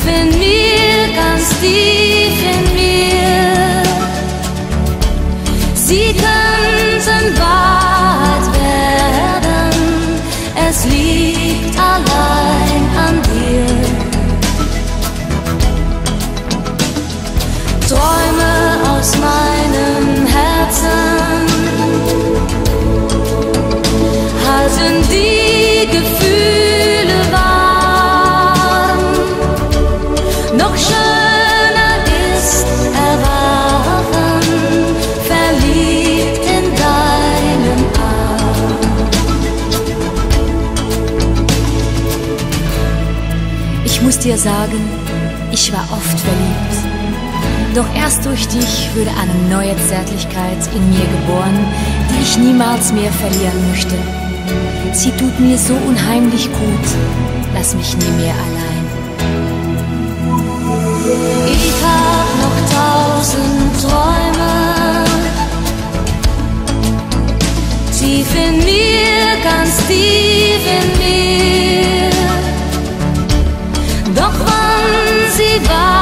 tief in mir, ganz tief in mir. Sie könnten Wahrheit werden, es liegt allein an dir. noch schöner ist erwachen, verliebt in deinen Arm. Ich muss dir sagen, ich war oft verliebt. Doch erst durch dich würde eine neue Zärtlichkeit in mir geboren, die ich niemals mehr verlieren möchte. Sie tut mir so unheimlich gut, lass mich nie mehr allein. tief in mir, ganz tief in mir. Doch wann sie war.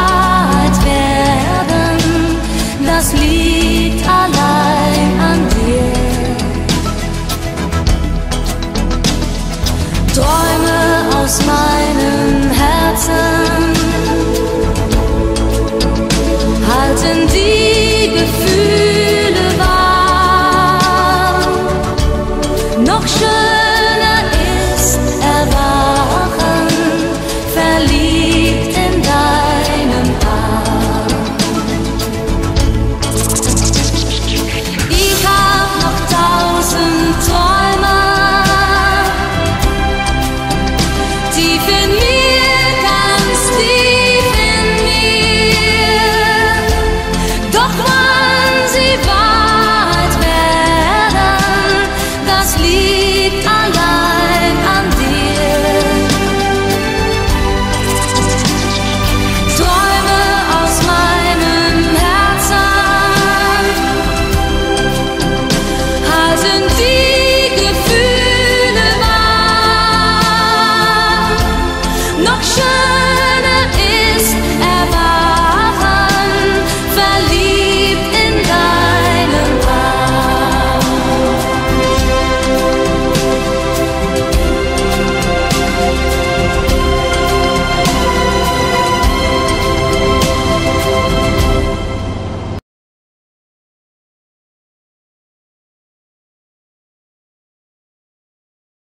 身